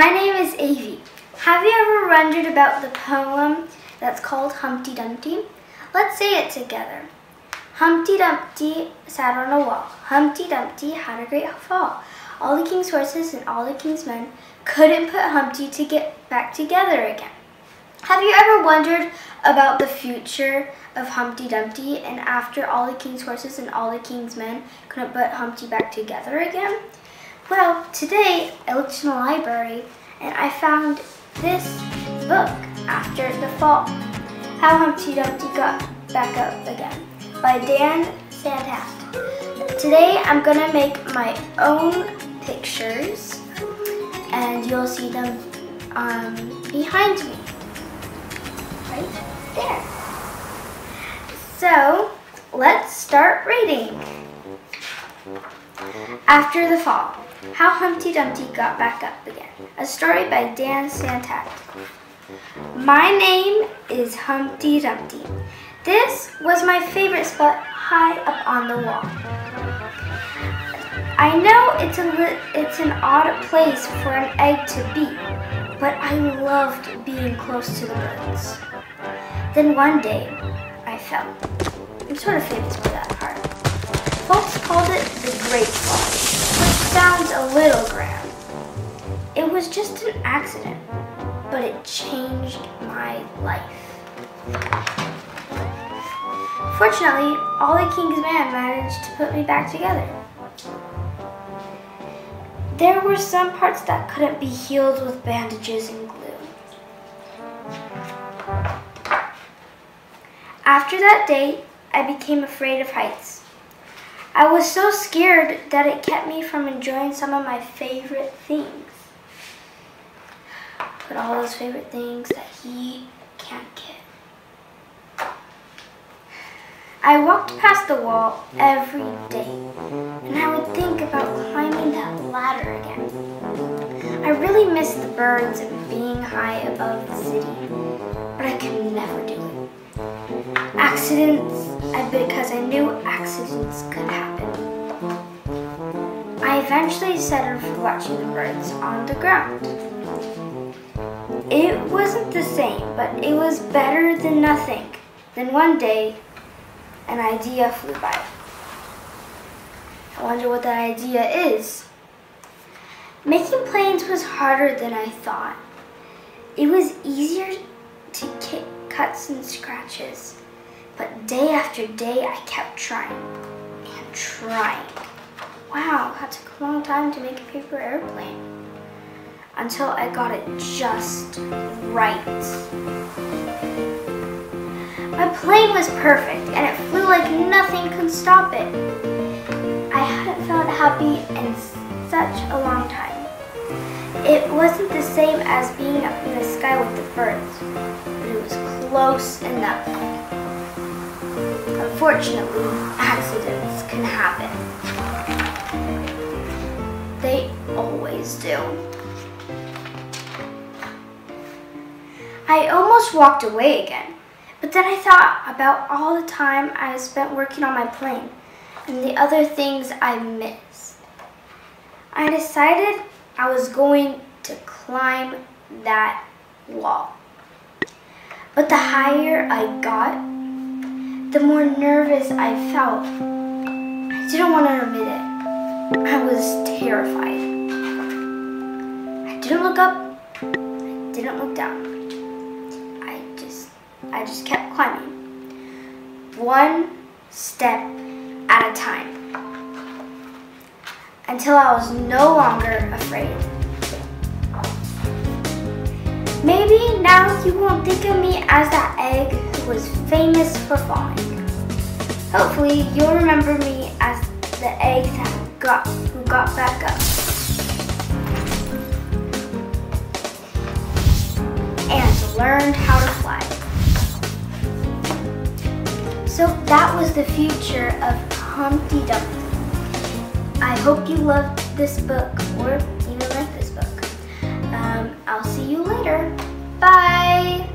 My name is Avie. Have you ever wondered about the poem that's called Humpty Dumpty? Let's say it together. Humpty Dumpty sat on a wall. Humpty Dumpty had a great fall. All the king's horses and all the king's men couldn't put Humpty to get back together again. Have you ever wondered about the future of Humpty Dumpty and after all the king's horses and all the king's men couldn't put Humpty back together again? Well, today I looked in the library and I found this book, After the Fall, How Humpty Dumpty Got Back Up Again by Dan Santat. Today I'm gonna make my own pictures and you'll see them um, behind me right there. So let's start reading. After the Fall, How Humpty Dumpty Got Back Up Again, a story by Dan Santat. My name is Humpty Dumpty. This was my favorite spot high up on the wall. I know it's, a it's an odd place for an egg to be, but I loved being close to the birds. Then one day, I fell. I'm sort of famous for that part. Folks called it the Great Fall, sounds a little grand. It was just an accident, but it changed my life. Fortunately, all the king's men managed to put me back together. There were some parts that couldn't be healed with bandages and glue. After that day, I became afraid of heights. I was so scared that it kept me from enjoying some of my favorite things. But all those favorite things that he can't get. I walked past the wall every day, and I would think about climbing that ladder again. I really missed the birds and being high above the city, but I could never do it. Accidents, because I knew accidents could happen. I eventually settled for watching the birds on the ground. It wasn't the same, but it was better than nothing. Then one day, an idea flew by. I wonder what that idea is. Making planes was harder than I thought. It was easier to cut cuts and scratches. But day after day, I kept trying and trying. Wow, that took a long time to make a paper airplane. Until I got it just right. My plane was perfect and it flew like nothing could stop it. I hadn't felt happy in such a long time. It wasn't the same as being up in the sky with the birds, but it was close enough. Unfortunately, accidents can happen. They always do. I almost walked away again, but then I thought about all the time I spent working on my plane and the other things I missed. I decided I was going to climb that wall. But the higher I got, the more nervous I felt. I didn't want to admit it. I was terrified. I didn't look up. I didn't look down. I just, I just kept climbing. One step at a time. Until I was no longer afraid. Maybe now you won't think of me as that egg was famous for falling. Hopefully you'll remember me as the egg that got who got back up. And learned how to fly. So that was the future of Humpty Dumpty. I hope you loved this book or even like this book. Um, I'll see you later. Bye!